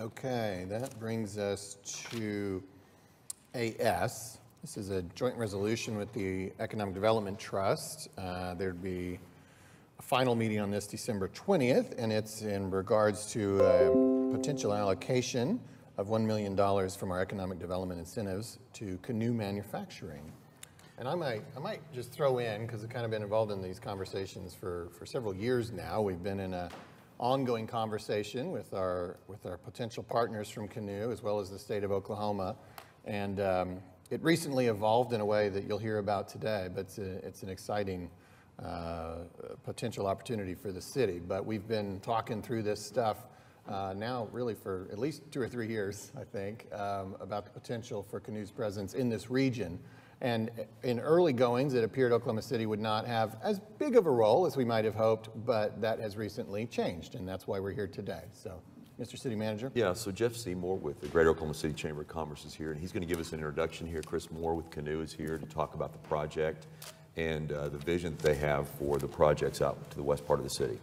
Okay, that brings us to AS. This is a joint resolution with the Economic Development Trust. Uh, There'd be a final meeting on this December 20th, and it's in regards to a potential allocation of $1 million from our economic development incentives to Canoo manufacturing. And I might, I might just throw in, because I've kind of been involved in these conversations for, for several years now. We've been in a ongoing conversation with our, with our potential partners from Canoo, as well as the state of Oklahoma. And um, it recently evolved in a way that you'll hear about today, but it's, a, it's an exciting uh, potential opportunity for the city. But we've been talking through this stuff uh, now really for at least two or three years, I think, um, about the potential for Canoo's presence in this region. And in early goings, it appeared Oklahoma City would not have as big of a role as we might have hoped, but that has recently changed, and that's why we're here today. So, Mr. City Manager? Yeah, so Jeff Seymour with the Greater Oklahoma City Chamber of Commerce is here, and he's going to give us an introduction here. Chris Moore with Canoo is here to talk about the project and uh, the vision that they have for the projects out to the west part of the city.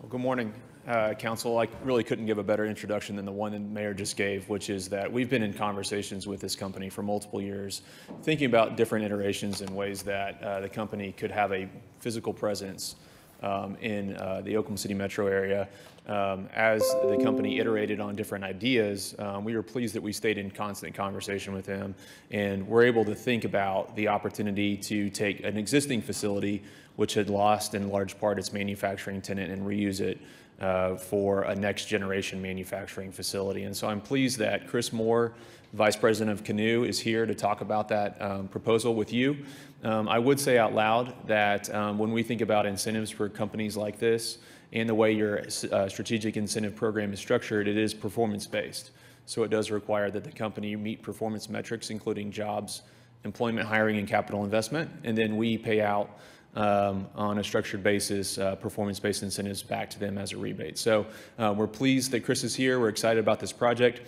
Well, good morning, uh, Council. I really couldn't give a better introduction than the one the Mayor just gave, which is that we've been in conversations with this company for multiple years, thinking about different iterations and ways that uh, the company could have a physical presence um, in uh, the Oklahoma City metro area. Um, as the company iterated on different ideas, um, we were pleased that we stayed in constant conversation with him and were able to think about the opportunity to take an existing facility, which had lost in large part its manufacturing tenant, and reuse it uh, for a next generation manufacturing facility. And so I'm pleased that Chris Moore, Vice President of Canoo, is here to talk about that um, proposal with you. Um, I would say out loud that um, when we think about incentives for companies like this and the way your uh, strategic incentive program is structured, it is performance based. So it does require that the company meet performance metrics, including jobs, employment, hiring, and capital investment. And then we pay out um, on a structured basis, uh, performance-based incentives back to them as a rebate. So uh, we're pleased that Chris is here. We're excited about this project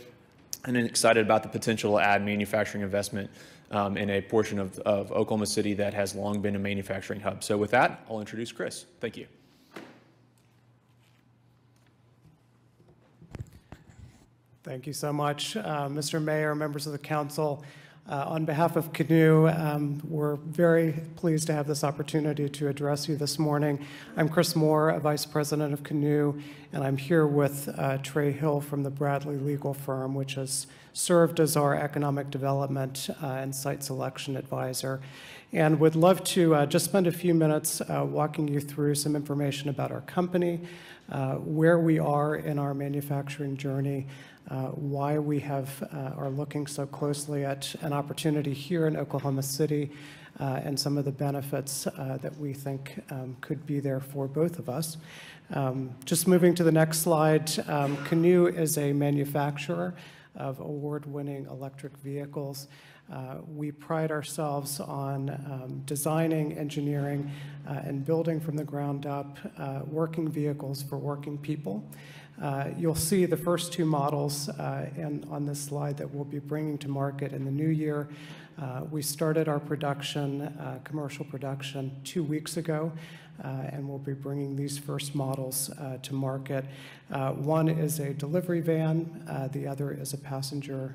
and excited about the potential to add manufacturing investment um, in a portion of, of Oklahoma City that has long been a manufacturing hub. So with that, I'll introduce Chris. Thank you. Thank you so much, uh, Mr. Mayor, members of the council. Uh, on behalf of Canoo, um, we're very pleased to have this opportunity to address you this morning. I'm Chris Moore, a Vice President of Canoo, and I'm here with uh, Trey Hill from the Bradley Legal Firm, which has served as our economic development uh, and site selection advisor. And would love to uh, just spend a few minutes uh, walking you through some information about our company, uh, where we are in our manufacturing journey, uh, why we have uh, are looking so closely at an opportunity here in Oklahoma City uh, and some of the benefits uh, that we think um, could be there for both of us. Um, just moving to the next slide, um, Canoo is a manufacturer of award-winning electric vehicles. Uh, we pride ourselves on um, designing, engineering, uh, and building from the ground up uh, working vehicles for working people. Uh, you'll see the first two models uh, on this slide that we'll be bringing to market in the new year. Uh, we started our production, uh, commercial production, two weeks ago, and we'll be bringing these first models uh, to market. one is a delivery van, the other is a passenger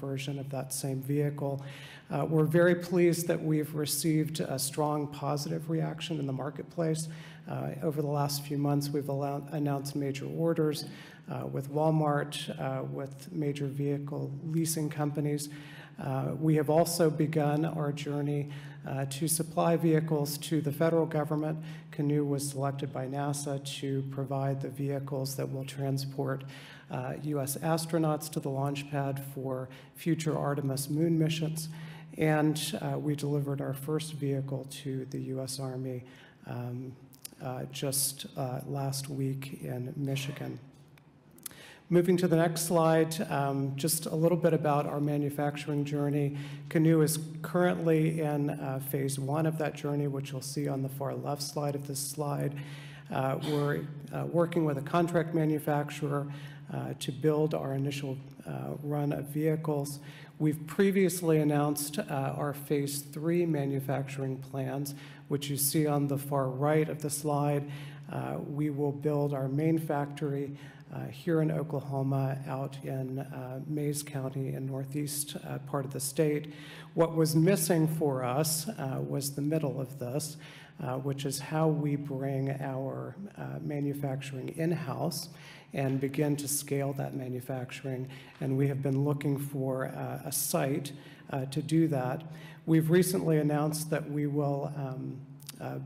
version of that same vehicle. we're very pleased that we've received a strong positive reaction in the marketplace. Uh, over the last few months, we've announced major orders uh, with Walmart, uh, with major vehicle leasing companies. Uh, we have also begun our journey uh, to supply vehicles to the federal government. Canoo was selected by NASA to provide the vehicles that will transport uh, U.S. astronauts to the launch pad for future Artemis moon missions. And we delivered our first vehicle to the U.S. Army um, uh, just uh, last week in Michigan. Moving to the next slide, um, just a little bit about our manufacturing journey. Canoo is currently in uh, phase one of that journey, which you'll see on the far left side of this slide. Uh, we're uh, working with a contract manufacturer uh, to build our initial run of vehicles. We've previously announced our phase three manufacturing plans, which you see on the far right of the slide. Uh, we will build our main factory uh, here in Oklahoma, out in uh, Mayes County in northeast uh, part of the state. What was missing for us uh, was the middle of this, uh, which is how we bring our uh, manufacturing in-house and begin to scale that manufacturing. And we have been looking for a site to do that. We've recently announced that we will um,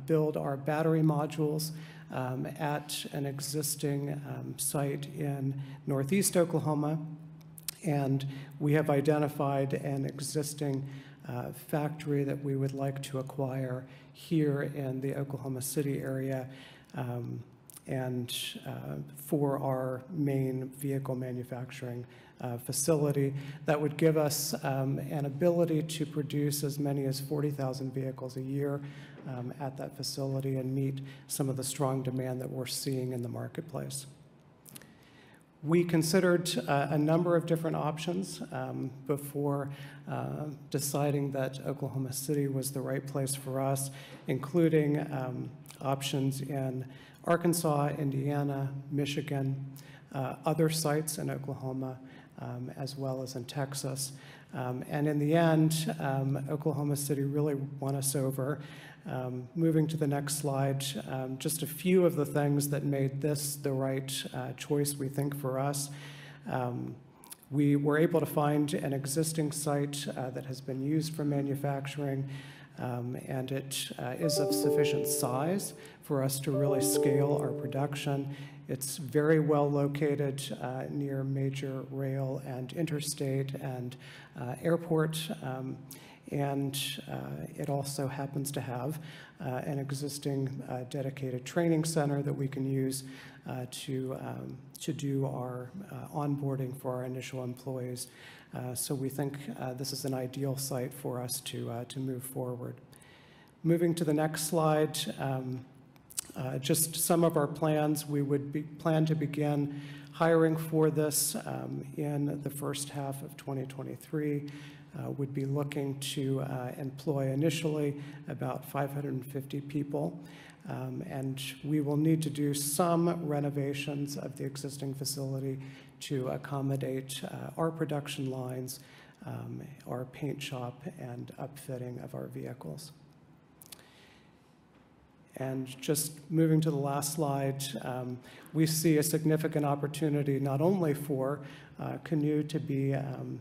build our battery modules um, at an existing um, site in northeast Oklahoma. And we have identified an existing uh, factory that we would like to acquire here in the Oklahoma City area um, and uh, for our main vehicle manufacturing uh, facility. That would give us um, an ability to produce as many as 40,000 vehicles a year um, at that facility and meet some of the strong demand that we're seeing in the marketplace. We considered uh, a number of different options um, before uh, deciding that Oklahoma City was the right place for us, including um, options in Arkansas, Indiana, Michigan, uh, other sites in Oklahoma, um, as well as in Texas. Um, And in the end, um, Oklahoma City really won us over. Um, Moving to the next slide, um, just a few of the things that made this the right uh, choice, we think, for us. Um, We were able to find an existing site uh, that has been used for manufacturing, um, and it uh, is of sufficient size for us to really scale our production. It's very well located uh, near major rail and interstate and uh, airport. And uh, it also happens to have uh, an existing uh, dedicated training center that we can use to, um, to do our onboarding for our initial employees. So we think this is an ideal site for us to, to move forward. Moving to the next slide, um, uh, just some of our plans, we would be, plan to begin hiring for this um, in the first half of 2023. Uh, Would be looking to uh, employ initially about 550 people. Um, And we will need to do some renovations of the existing facility to accommodate uh, our production lines, um, our paint shop, and upfitting of our vehicles. And just moving to the last slide, um, we see a significant opportunity not only for uh, Canoo to be um,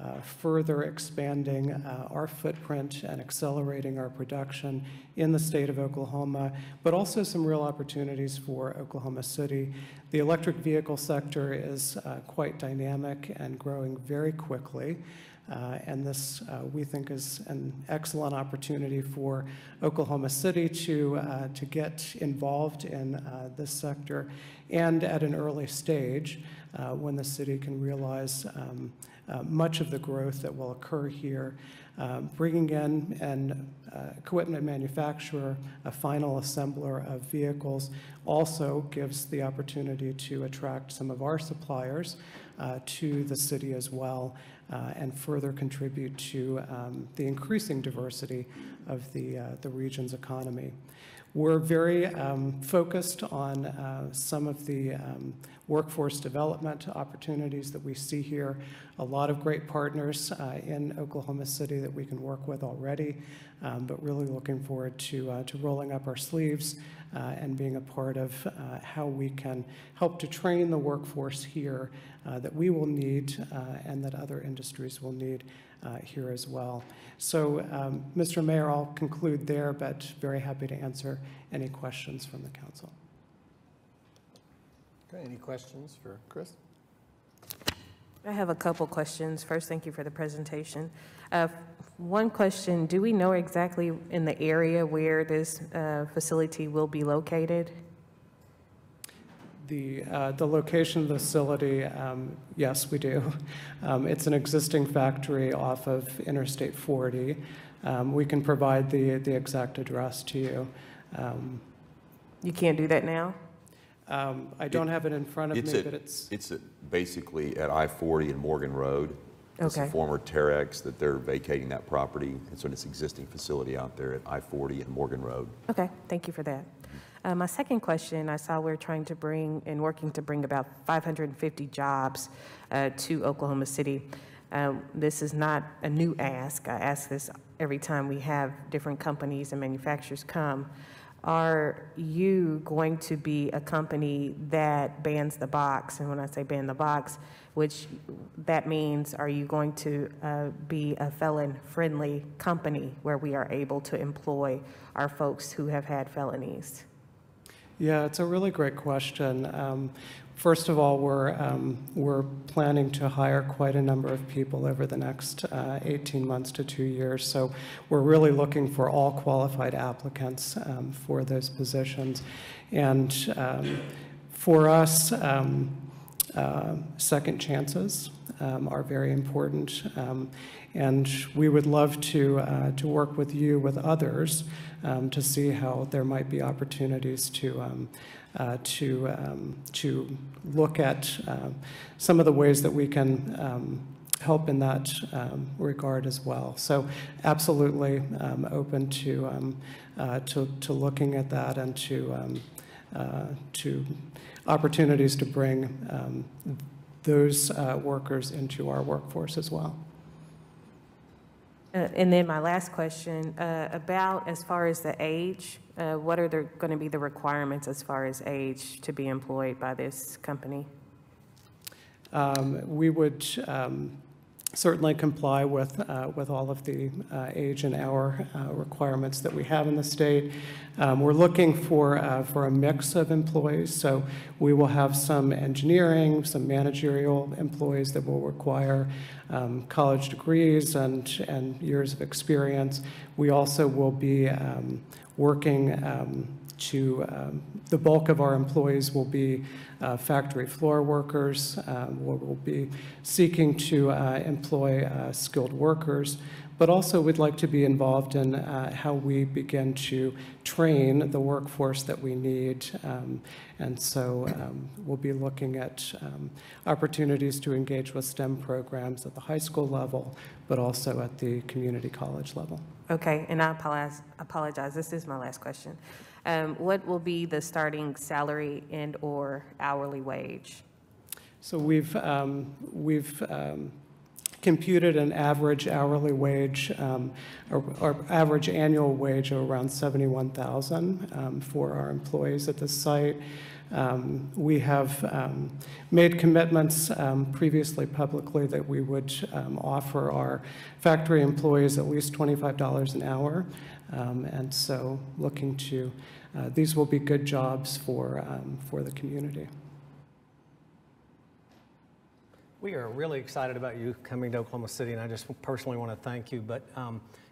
uh, further expanding uh, our footprint and accelerating our production in the state of Oklahoma, but also some real opportunities for Oklahoma City. The electric vehicle sector is uh, quite dynamic and growing very quickly. Uh, And this, uh, we think, is an excellent opportunity for Oklahoma City to, to get involved in this sector and at an early stage uh, when the city can realize um, uh, much of the growth that will occur here. Uh, Bringing in an uh, equipment manufacturer, a final assembler of vehicles, also gives the opportunity to attract some of our suppliers uh, to the city as well uh, and further contribute to um, the increasing diversity of the, the region's economy. We're very um, focused on uh, some of the um, workforce development opportunities that we see here. A lot of great partners uh, in Oklahoma City that we can work with already, um, but really looking forward to, uh, to rolling up our sleeves and being a part of uh, how we can help to train the workforce here uh, that we will need uh, and that other industries will need uh, here as well. So, um, Mr. Mayor, I'll conclude there, but very happy to answer any questions from the council. Okay, any questions for Chris? I have a couple questions. First, thank you for the presentation. Uh, One question, do we know exactly in the area where this uh, facility will be located? The, uh, the location of the facility, um, yes, we do. Um, It's an existing factory off of Interstate 40. Um, We can provide the, the exact address to you. Um, You can't do that now? um, I don't have it in front of me, at- but it's, It's at- basically at I-40 and Morgan Road. It's a former Terex that they're vacating that property. It's in its existing facility out there at I-40 and Morgan Road. Okay, thank you for that. Uh, My second question, I saw we're trying to bring and working to bring about 550 jobs uh, to Oklahoma City. Uh, This is not a new ask. I ask this every time we have different companies and manufacturers come. Are you going to be a company that bans the box? And when I say ban the box, which that means, are you going to uh, be a felon-friendly company where we are able to employ our folks who have had felonies? Yeah, it's a really great question. Um, First of all, we're, um, we're planning to hire quite a number of people over the next uh, 18 months to two years. So we're really looking for all qualified applicants um, for those positions. And um, for us, um, uh, second chances um, are very important. Um, and we would love to, uh, to work with you, with others, to see how there might be opportunities to, uh, to, um, to look at um, some of the ways that we can um, help in that um, regard as well. So absolutely um, open to, um, uh, to, to looking at that and to, uh, to opportunities to bring those uh, workers into our workforce as well. Uh, And then my last question, uh, about as far as the age, uh, what are going to be the requirements as far as age to be employed by this company? Um, We would um, certainly comply with, uh, with all of the uh, age and hour uh, requirements that we have in the state. Um, We're looking for, uh, for a mix of employees, so we will have some engineering, some managerial employees that will require um, college degrees and, and years of experience. We also will be um, working um, to, um, the bulk of our employees will be uh, factory floor workers. Um, We'll we'll be seeking to uh, employ uh, skilled workers, but also we'd like to be involved in uh, how we begin to train the workforce that we need. Um, And so um, we'll be looking at um, opportunities to engage with STEM programs at the high school level, but also at the community college level. Okay, and I apologize, this is my last question. Um, What will be the starting salary and/or hourly wage? So we've, um, we've um, computed an average hourly wage, um, or, or average annual wage of around 71,000 um, for our employees at the site. Um, We have um, made commitments um, previously publicly that we would um, offer our factory employees at least $25 an hour. Um, And so looking to, uh, these will be good jobs for, um, for the community. We are really excited about you coming to Oklahoma City, and I just personally want to thank you. But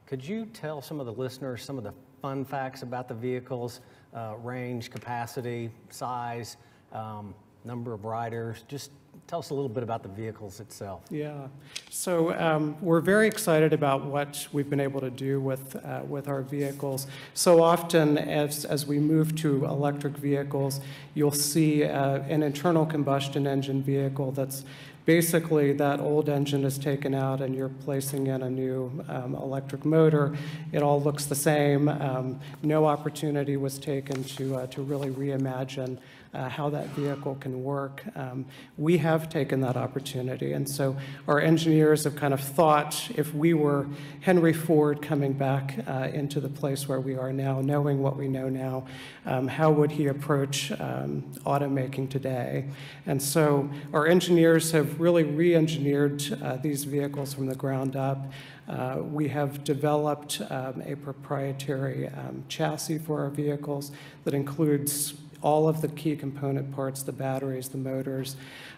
could you tell some of the listeners some of the fun facts about the vehicles, uh, range, capacity, size, um, number of riders? Just tell us a little bit about the vehicles itself. Yeah, so um, we're very excited about what we've been able to do with, uh, with our vehicles. So often, as, as we move to electric vehicles, you'll see uh, an internal combustion engine vehicle that's basically that old engine is taken out and you're placing in a new um, electric motor. It all looks the same. Um, no opportunity was taken to, uh, to really reimagine uh, how that vehicle can work. Um, we have taken that opportunity, and so our engineers have kind of thought if we were Henry Ford coming back uh, into the place where we are now, knowing what we know now, um, how would he approach um, automaking today? And so our engineers have really re-engineered uh, these vehicles from the ground up. Uh, We have developed um, a proprietary um, chassis for our vehicles that includes all of the key component parts, the batteries, the motors,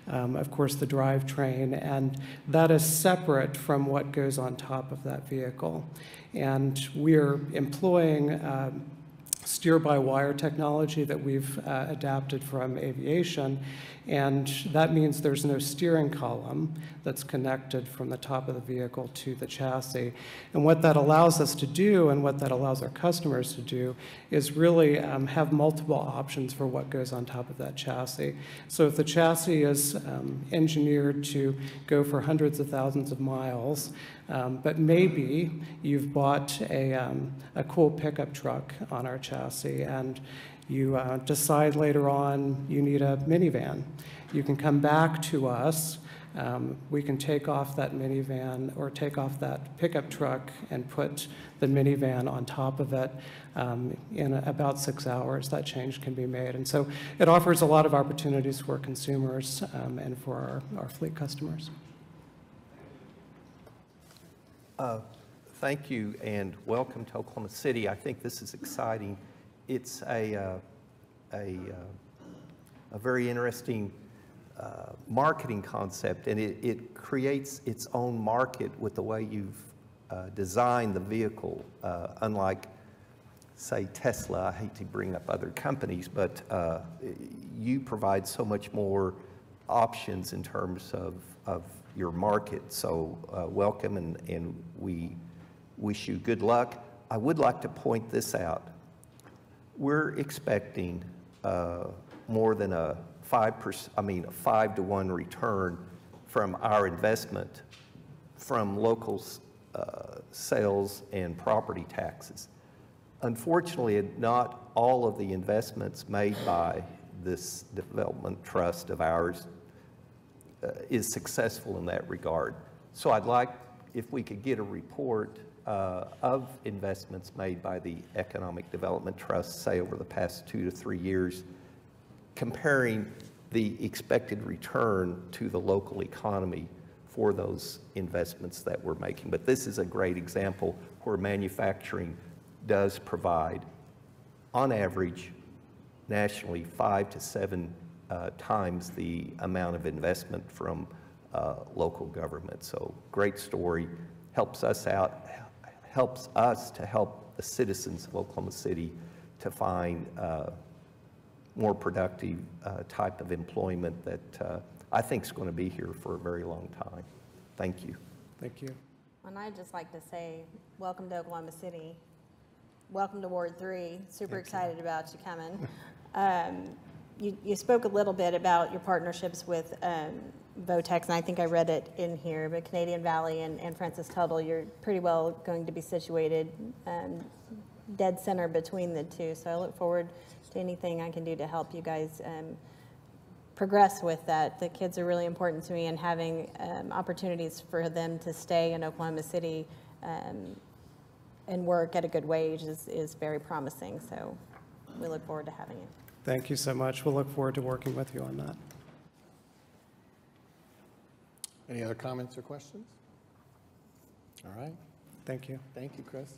um, of course, the drivetrain, and that is separate from what goes on top of that vehicle. And we're employing um, steer-by-wire technology that we've uh, adapted from aviation, and that means there's no steering column that's connected from the top of the vehicle to the chassis. And what that allows us to do, and what that allows our customers to do, is really um, have multiple options for what goes on top of that chassis. So if the chassis is um, engineered to go for hundreds of thousands of miles, um, but maybe you've bought a, um, a cool pickup truck on our chassis and you uh, decide later on you need a minivan. You can come back to us. Um, we can take off that minivan or take off that pickup truck and put the minivan on top of it. Um, in about six hours, that change can be made. And so it offers a lot of opportunities for consumers um, and for our, our fleet customers. Uh, Thank you and welcome to Oklahoma City. I think this is exciting. It's a, uh, a, uh, a very interesting uh, marketing concept and it, it creates its own market with the way you've uh, designed the vehicle, unlike say Tesla, I hate to bring up other companies, but uh, you provide so much more options in terms of, of your market. So uh, welcome and, and we wish you good luck. I would like to point this out. We're expecting uh, more than a five percent, I mean, a five to one return from our investment from local uh, sales and property taxes. Unfortunately, not all of the investments made by this development trust of ours uh, is successful in that regard. So I'd like, if we could get a report uh, of investments made by the Economic Development Trust, say over the past two to three years, comparing the expected return to the local economy for those investments that we're making. But this is a great example where manufacturing does provide, on average, nationally, five to seven uh, times the amount of investment from uh, local government. So great story, helps us out, helps us to help the citizens of Oklahoma City to find uh, more productive uh, type of employment that uh, I think is going to be here for a very long time. Thank you. Thank you. And I'd just like to say, welcome to Oklahoma City. Welcome to Ward Three. Super excited about you coming. Um, You, you spoke a little bit about your partnerships with um, Votex, and I think I read it in here, but Canadian Valley and, and Francis Tuttle, you're pretty well going to be situated um, dead center between the two. So I look forward to anything I can do to help you guys um, progress with that. The kids are really important to me, and having um, opportunities for them to stay in Oklahoma City um, and work at a good wage is, is very promising. So we look forward to having you. Thank you so much. We'll look forward to working with you on that. Any other comments or questions? All right, Thank you. thank you, Chris.